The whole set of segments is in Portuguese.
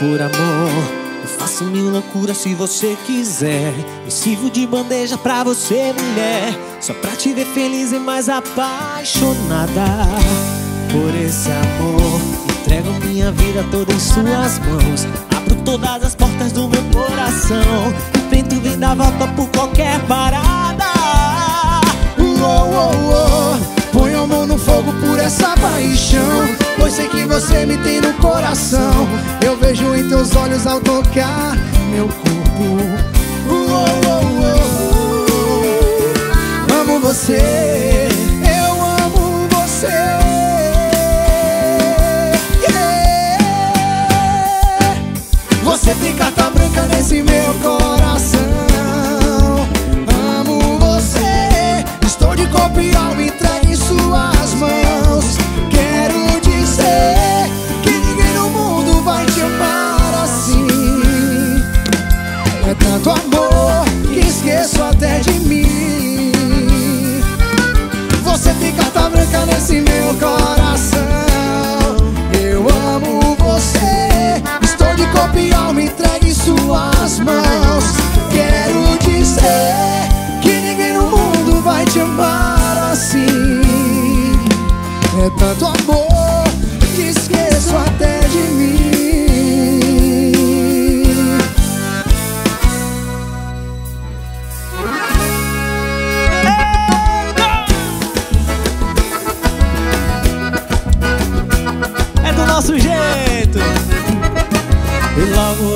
por amor. Eu faço mil loucuras se você quiser. Me sirvo de bandeja pra você, mulher. Só pra te ver feliz e mais apaixonada por esse amor. Entrego minha vida toda em suas mãos. Abro todas as portas do meu coração. E dar volta por qualquer parada. Você me tem no coração. Eu vejo em teus olhos ao tocar meu corpo. Uou, uou, uou. Amo você. Eu amo você. Você tem carta branca nesse meu coração. Amo você. Estou de corpo nesse meu coração. Eu amo você. Estou de corpo e alma entregue em suas mãos. Quero dizer que ninguém no mundo vai te amar assim. É tanto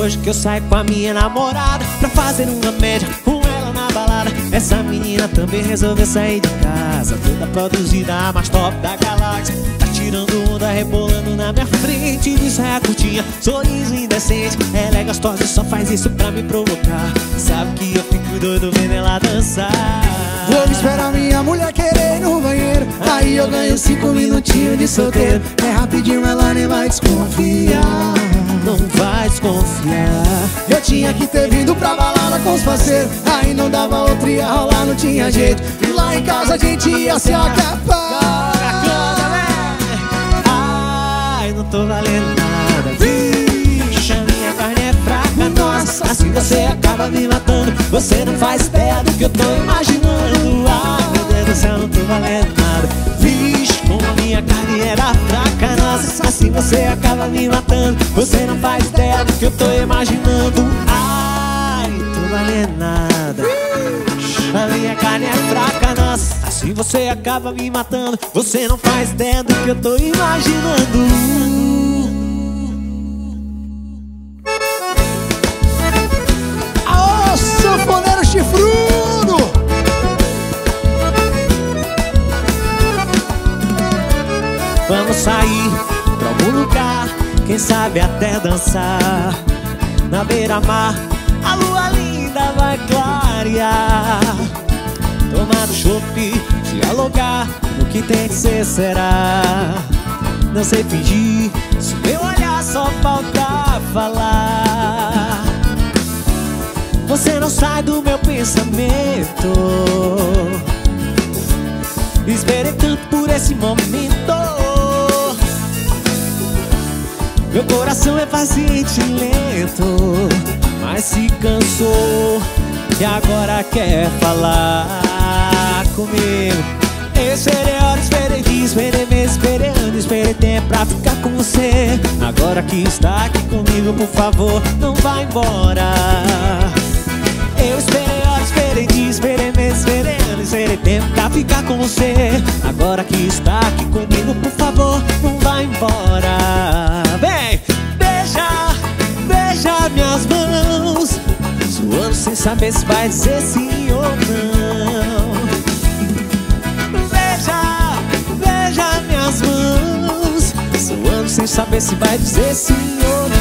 hoje que eu saio com a minha namorada Pra fazer uma média com ela na balada. Essa menina também resolveu sair de casa Toda produzida, mais top da galáxia. Tá tirando onda, rebolando na minha frente De saia curtinha, sorriso indecente. Ela é gostosa e só faz isso pra me provocar. Sabe que eu fico doido vendo ela dançar. Vou esperar minha mulher querer ir no banheiro. Aí eu ganho cinco minutinhos de solteiro. É rapidinho, ela nem vai desconfiar tinha que ter vindo pra balada com os parceiros Aí não dava outra, ia rolar, não tinha jeito. E lá em casa a gente ia se acabar. Ai, não tô valendo nada. Vixe, a minha carne é fraca, nossa Assim você acaba me matando. Você não faz ideia do que eu tô imaginando. Ai, meu Deus do céu, não tô valendo nada. Vixe, como a minha carne era fraca, nossa. Assim você acaba me matando. Você não faz ideia do que eu tô imaginando Valendo nada. A minha carne é fraca, nossa. Assim você acaba me matando. Você não faz ideia do que eu tô imaginando! Vamos sair pra algum lugar Quem sabe até dançar. Na beira-mar A lua linda vai clarear Tomar um chopp, dialogar O que tem que ser será? Não sei fingir Se meu olhar só falta falar Você não sai do meu pensamento. Esperei tanto por esse momento. Meu coração é paciente e lento Mas se cansou E agora quer falar comigo. Esperei horas, esperei dias, esperei meses, esperei anos Esperei tempo pra ficar com você. Agora que está aqui comigo, por favor, não vá embora. Eu esperei horas, esperei dias, esperei meses, esperei anos Esperei tempo pra ficar com você. Agora que está aqui comigo, saber se vai dizer sim ou não. Beija, beija minhas mãos. Suando sem saber se vai dizer sim ou não